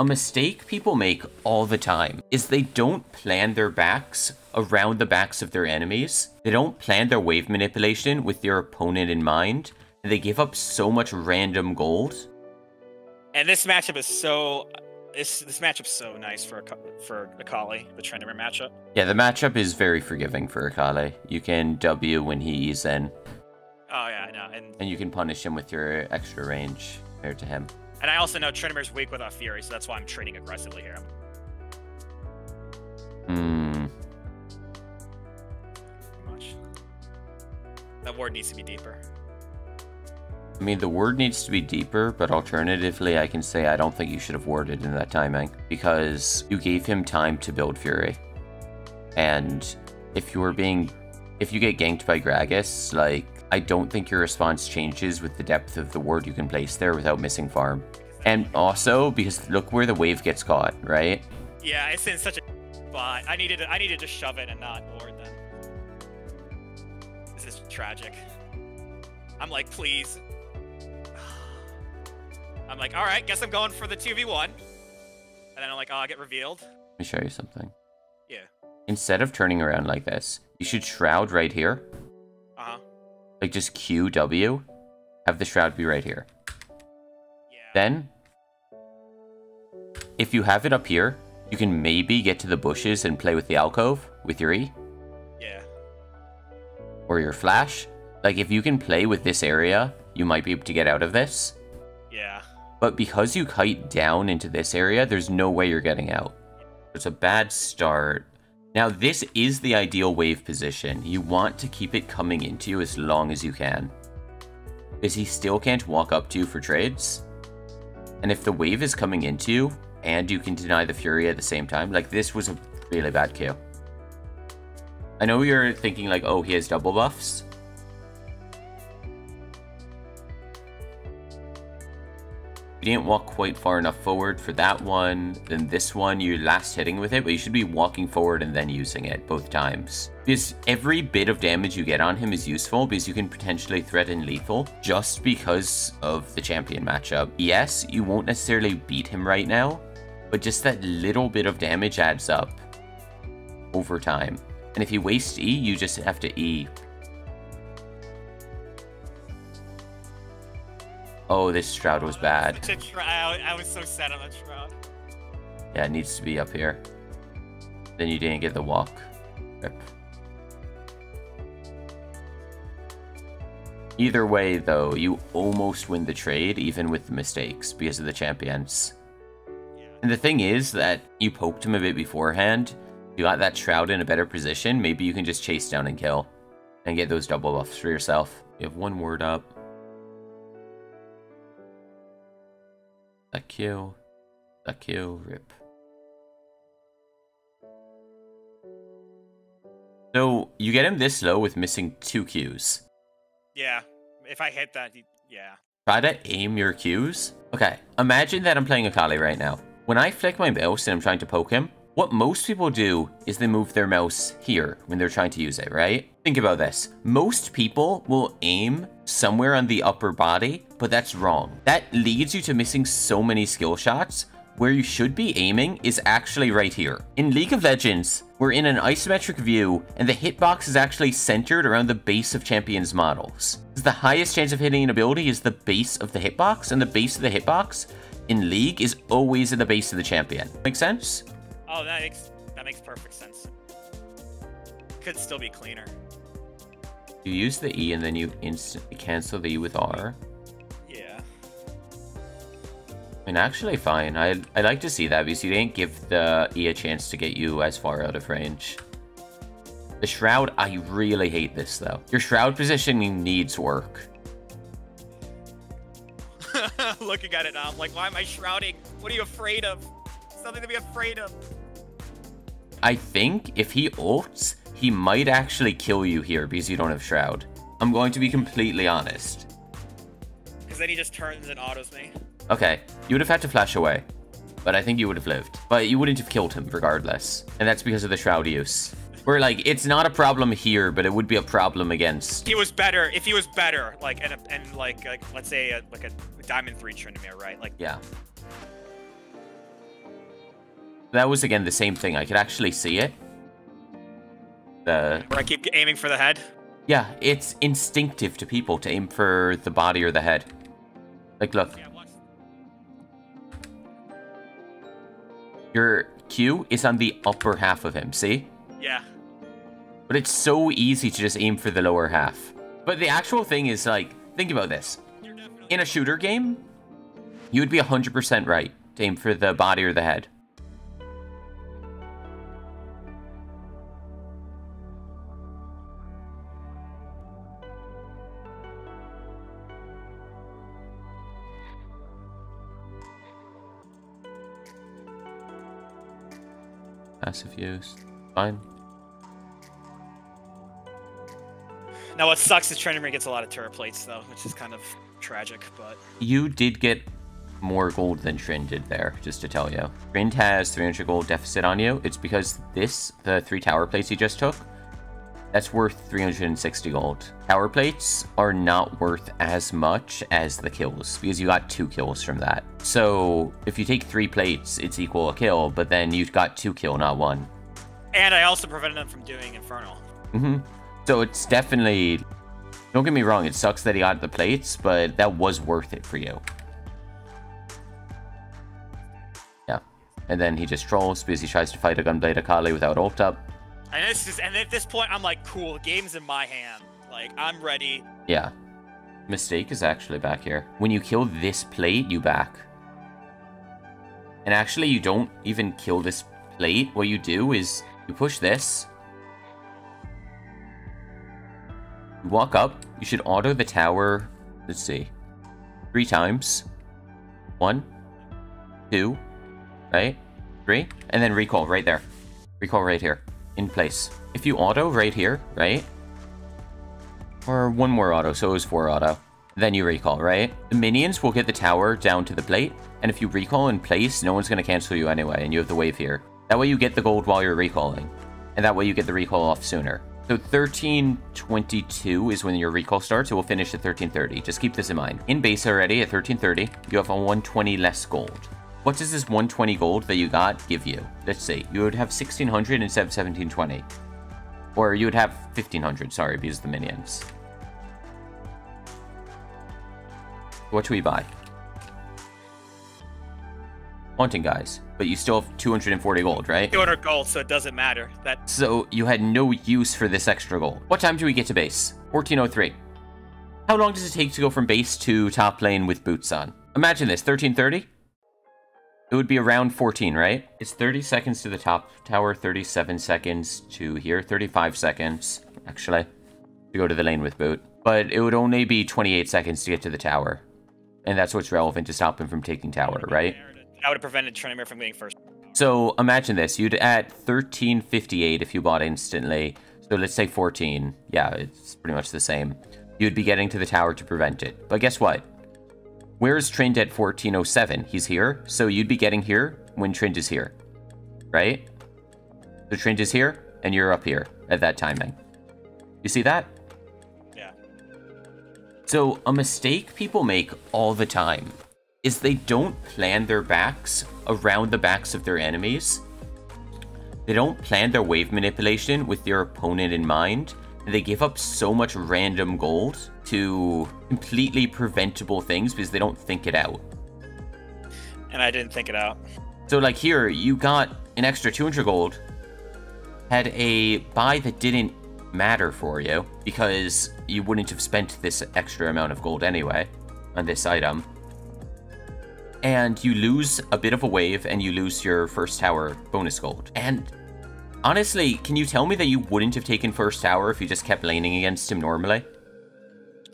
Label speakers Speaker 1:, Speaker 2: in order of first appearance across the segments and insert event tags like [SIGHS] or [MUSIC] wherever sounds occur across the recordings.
Speaker 1: A mistake people make all the time is they don't plan their backs around the backs of their enemies. They don't plan their wave manipulation with their opponent in mind. And they give up so much random gold.
Speaker 2: And this matchup is so this this matchup's so nice for for Akali, the Tryndamere matchup.
Speaker 1: Yeah, the matchup is very forgiving for Akali. You can W when he is in.
Speaker 2: Oh yeah, I know. And
Speaker 1: and you can punish him with your extra range compared to him.
Speaker 2: And I also know Tryndamere's weak without Fury, so that's why I'm trading aggressively here.
Speaker 1: Hmm.
Speaker 2: Much. That ward needs to be deeper.
Speaker 1: I mean, the ward needs to be deeper, but alternatively, I can say I don't think you should have warded in that timing because you gave him time to build Fury. And if you were being, if you get ganked by Gragas, like, I don't think your response changes with the depth of the ward you can place there without missing farm. And also, because look where the wave gets caught, right?
Speaker 2: Yeah, it's in such a spot. I needed to, I needed to shove it and not ward them. This is tragic. I'm like, please, [SIGHS] I'm like, all right, guess I'm going for the 2v1. And then I'm like, oh, I get revealed.
Speaker 1: Let me show you something.
Speaker 2: Yeah.
Speaker 1: Instead of turning around like this, you should shroud right here. Like just QW. Have the shroud be right here.
Speaker 2: Yeah.
Speaker 1: Then, if you have it up here, you can maybe get to the bushes and play with the alcove with your E.
Speaker 2: Yeah.
Speaker 1: Or your flash. Like, if you can play with this area, you might be able to get out of this.
Speaker 2: Yeah.
Speaker 1: But because you kite down into this area, there's no way you're getting out. It's a bad start. Now, this is the ideal wave position. You want to keep it coming into you as long as you can. Because he still can't walk up to you for trades. And if the wave is coming into you, and you can deny the Fury at the same time, like this was a really bad kill. I know you're thinking like, oh, he has double buffs. You didn't walk quite far enough forward for that one, then this one you're last hitting with it, but you should be walking forward and then using it both times. Because every bit of damage you get on him is useful because you can potentially threaten lethal just because of the champion matchup. Yes, you won't necessarily beat him right now, but just that little bit of damage adds up over time. And if you waste E, you just have to E Oh, this shroud was bad.
Speaker 2: I was so sad on that shroud.
Speaker 1: Yeah, it needs to be up here. Then you didn't get the walk. Rip. Either way, though, you almost win the trade, even with the mistakes, because of the champions. Yeah. And the thing is that you poked him a bit beforehand. You got that Shroud in a better position. Maybe you can just chase down and kill. And get those double buffs for yourself. You have one ward up. A kill. A kill. Rip. So, you get him this low with missing two Qs.
Speaker 2: Yeah. If I hit that, yeah.
Speaker 1: Try to aim your Qs. Okay, imagine that I'm playing Akali right now. When I flick my mouse and I'm trying to poke him, what most people do is they move their mouse here when they're trying to use it, right? Think about this. Most people will aim somewhere on the upper body, but that's wrong. That leads you to missing so many skill shots where you should be aiming is actually right here. In League of Legends, we're in an isometric view, and the hitbox is actually centered around the base of champions models. The highest chance of hitting an ability is the base of the hitbox, and the base of the hitbox in League is always at the base of the champion. Make sense?
Speaker 2: Oh, that makes that makes perfect sense. Could still be cleaner.
Speaker 1: You use the E and then you instantly cancel the E with R.
Speaker 2: Yeah.
Speaker 1: And actually fine. I I like to see that because you didn't give the E a chance to get you as far out of range. The Shroud, I really hate this though. Your Shroud positioning needs work. [LAUGHS]
Speaker 2: Looking at it now, I'm like, why am I shrouding? What are you afraid of? Something to be afraid of.
Speaker 1: I think if he ults, he might actually kill you here because you don't have Shroud. I'm going to be completely honest.
Speaker 2: Because then he just turns and autos me.
Speaker 1: Okay, you would have had to flash away. But I think you would have lived. But you wouldn't have killed him regardless. And that's because of the Shroud use. Where, like, it's not a problem here, but it would be a problem against...
Speaker 2: He was better. If he was better, like, and, and like, like let's say, a, like a Diamond 3 Tryndamere, right? Like,
Speaker 1: yeah. That was, again, the same thing. I could actually see it. The...
Speaker 2: Where I keep aiming for the head?
Speaker 1: Yeah, it's instinctive to people to aim for the body or the head. Like, look.
Speaker 2: Yeah.
Speaker 1: Your Q is on the upper half of him, see?
Speaker 2: Yeah.
Speaker 1: But it's so easy to just aim for the lower half. But the actual thing is, like, think about this. In a shooter game, you would be 100% right to aim for the body or the head. Passive use. Fine.
Speaker 2: Now what sucks is Tryndamere gets a lot of turret plates though, which is kind of tragic, but
Speaker 1: You did get more gold than Trin did there, just to tell you. Trin has 300 gold deficit on you. It's because this, the three tower plates he just took, that's worth 360 gold. Tower plates are not worth as much as the kills, because you got two kills from that. So if you take three plates, it's equal a kill, but then you got two kill, not one.
Speaker 2: and I also prevented them from doing Infernal.
Speaker 1: hmm So it's definitely. Don't get me wrong, it sucks that he got the plates, but that was worth it for you. Yeah. And then he just trolls because he tries to fight a Gunblade Akali without ult up.
Speaker 2: And this is and at this point I'm like, cool, game's in my hand. Like I'm ready.
Speaker 1: Yeah. Mistake is actually back here. When you kill this plate, you back. And actually, you don't even kill this plate. What you do is you push this. You walk up. You should auto the tower. Let's see. Three times. One, two, right? Three. And then recall right there. Recall right here. In place. If you auto right here, right? Or one more auto, so it was four auto. Then you recall, right? The minions will get the tower down to the plate, and if you recall in place, no one's going to cancel you anyway, and you have the wave here. That way you get the gold while you're recalling, and that way you get the recall off sooner. So 1322 is when your recall starts, it will finish at 1330. Just keep this in mind. In base already at 1330, you have a 120 less gold. What does this 120 gold that you got give you? Let's see, you would have 1600 instead of 1720. Or you would have 1500, sorry, because of the minions. What should we buy? Haunting Guise, but you still have 240 gold, right?
Speaker 2: 200 gold, so it doesn't matter. That
Speaker 1: So you had no use for this extra gold. What time do we get to base? 1403. How long does it take to go from base to top lane with boots on? Imagine this, 1330? It would be around 14, right? It's 30 seconds to the top tower, 37 seconds to here, 35 seconds, actually, to go to the lane with boot. But it would only be 28 seconds to get to the tower. And that's what's relevant to stop him from taking tower, right?
Speaker 2: I would have prevented Tryndamere from getting first.
Speaker 1: So imagine this: you'd at 1358 if you bought instantly. So let's say 14. Yeah, it's pretty much the same. You'd be getting to the tower to prevent it. But guess what? Where's Trynd at 1407? He's here, so you'd be getting here when Trynd is here, right? So Trynd is here, and you're up here at that timing. You see that?
Speaker 2: Yeah.
Speaker 1: So, a mistake people make all the time is they don't plan their backs around the backs of their enemies. They don't plan their wave manipulation with their opponent in mind, they give up so much random gold to completely preventable things because they don't think it out.
Speaker 2: And I didn't think it out.
Speaker 1: So, like here, you got an extra 200 gold, had a buy that didn't matter for you because you wouldn't have spent this extra amount of gold anyway on this item. And you lose a bit of a wave and you lose your first tower bonus gold. And honestly, can you tell me that you wouldn't have taken first tower if you just kept laning against him normally?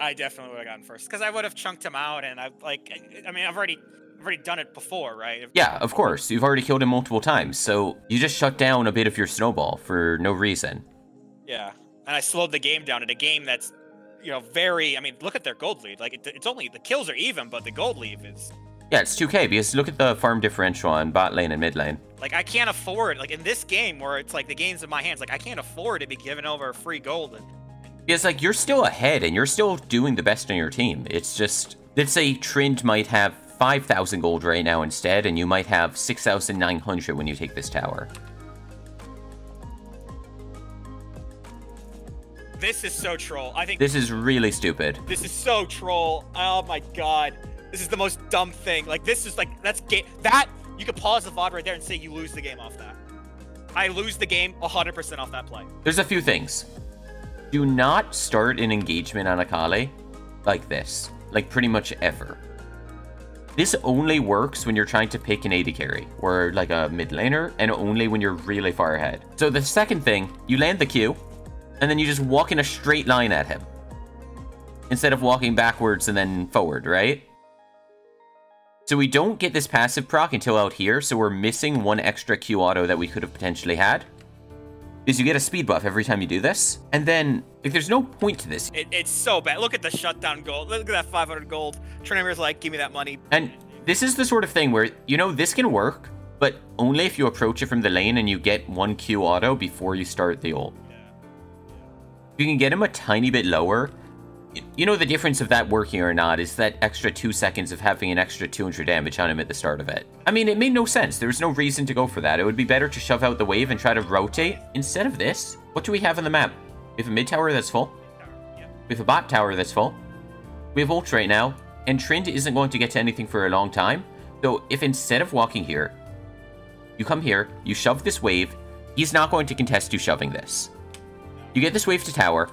Speaker 2: I definitely would have gotten first because I would have chunked him out, and I've like. I mean, I've already, I've already done it before, right?
Speaker 1: Yeah, of course. You've already killed him multiple times, so you just shut down a bit of your snowball for no reason.
Speaker 2: Yeah, and I slowed the game down in a game that's, you know, very. I mean, look at their gold lead. Like, it, it's only the kills are even, but the gold lead is
Speaker 1: Yeah, it's 2k because look at the farm differential on bot lane and mid lane.
Speaker 2: like I can't afford like in this game where it's like the game's in my hands. Like I can't afford to be giving over free gold. And,
Speaker 1: It's like you're still ahead and you're still doing the best on your team. It's just, let's say Trend might have 5,000 gold right now instead, and you might have 6,900 when you take this tower.
Speaker 2: This is so troll. I think
Speaker 1: This is really stupid.
Speaker 2: this is so troll. Oh my god. This is the most dumb thing. Like this is like that's game that you could pause the VOD right there and say you lose the game off that. I lose the game 100% off that play.
Speaker 1: There's a few things. Do not start an engagement on Akali like this. Like pretty much ever. This only works when you're trying to pick an AD carry or like a mid laner and only when you're really far ahead. So the second thing, you land the Q and then you just walk in a straight line at him instead of walking backwards and then forward, right? So we don't get this passive proc until out here, so we're missing one extra Q auto that we could have potentially had. Is you get a speed buff every time you do this, and then, like, there's no point to this.
Speaker 2: It, it's so bad. Look at the shutdown gold. Look at that 500 gold. Tryndamere's like, give me that money.
Speaker 1: And this is the sort of thing where, you know, this can work, but only if you approach it from the lane and you get one Q auto before you start the ult. If you can get him a tiny bit lower, you know the difference of that working or not is that extra two seconds of having an extra 200 damage on him at the start of it. I mean, it made no sense. There was no reason to go for that. It would be better to shove out the wave and try to rotate. Instead of this, what do we have on the map? We have a mid tower that's full. We have a bot tower that's full. We have ult right now, and Trend isn't going to get to anything for a long time. So if instead of walking here, you come here, you shove this wave, he's not going to contest you shoving this. You get this wave to tower,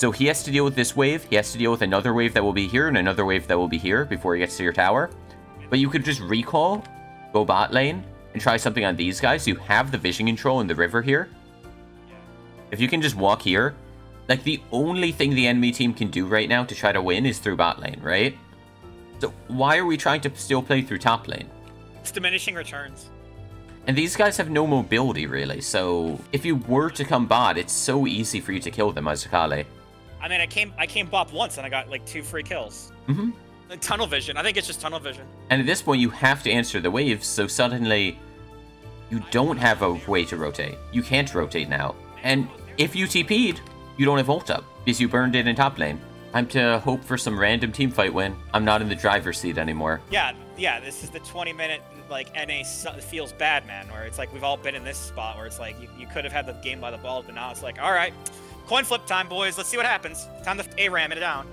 Speaker 1: so he has to deal with this wave, he has to deal with another wave that will be here, and another wave that will be here before he gets to your tower. But you could just recall, go bot lane, and try something on these guys. You have the vision control in the river here. If you can just walk here, like the only thing the enemy team can do right now to try to win is through bot lane, right? So why are we trying to still play through top lane?
Speaker 2: It's diminishing returns.
Speaker 1: And these guys have no mobility, really, so if you were to come bot, it's so easy for you to kill them as Akali.
Speaker 2: I mean, I came I came bot once and I got like two free kills.
Speaker 1: Mm-hmm.
Speaker 2: Tunnel vision. I think it's just tunnel vision.
Speaker 1: And at this point, you have to answer the waves, so suddenly you don't have a way to rotate. You can't rotate now. And if you TP'd, you don't have ult up, because you burned it in top lane. I'm to hope for some random team fight win. I'm not in the driver's seat anymore.
Speaker 2: Yeah, yeah. This is the 20 minute like NA feels bad, man. Where it's like we've all been in this spot where it's like you, you could have had the game by the balls, but now it's like, all right, coin flip time, boys. Let's see what happens. Time to A ram it down.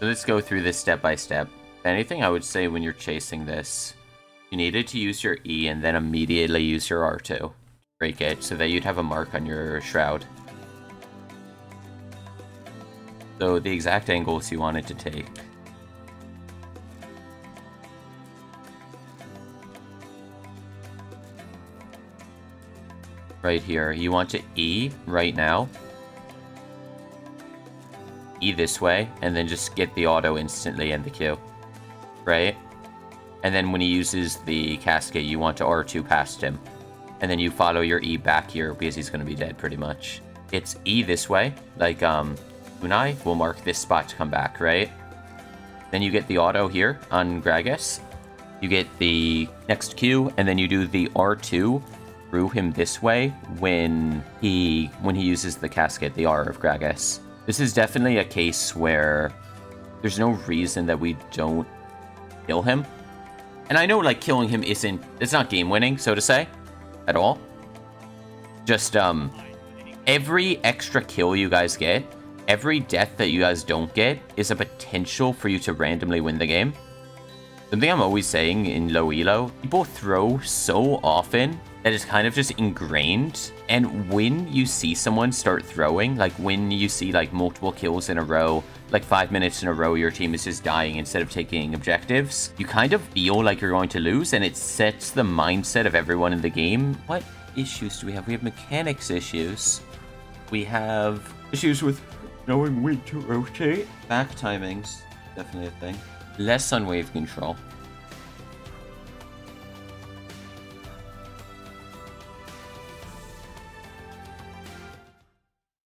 Speaker 1: So let's go through this step by step. Anything, I would say when you're chasing this, you needed to use your E and then immediately use your R2 to break it so that you'd have a mark on your shroud. So the exact angles you wanted to take. Right here, you want to E right now. E this way, and then just get the auto instantly and the Q. Right? And then when he uses the cascade, you want to R2 past him. And then you follow your E back here because he's going to be dead pretty much. It's E this way, like um, Unai will mark this spot to come back, right? Then you get the auto here on Gragas. You get the next Q, and then you do the R2 through him this way when he when he uses the casket, the R of Gragas. This is definitely a case where there's no reason that we don't kill him. And I know like killing him isn't it's not game winning, so to say, at all. Just um every extra kill you guys get, every death that you guys don't get is a potential for you to randomly win the game. Something I'm always saying in low elo, people throw so often that it's kind of just ingrained. And when you see someone start throwing, like when you see like multiple kills in a row, like five minutes in a row, your team is just dying instead of taking objectives, you kind of feel like you're going to lose and it sets the mindset of everyone in the game. What issues do we have? We have mechanics issues. We have issues with knowing when to rotate. Back timings, definitely a thing. Less on wave control.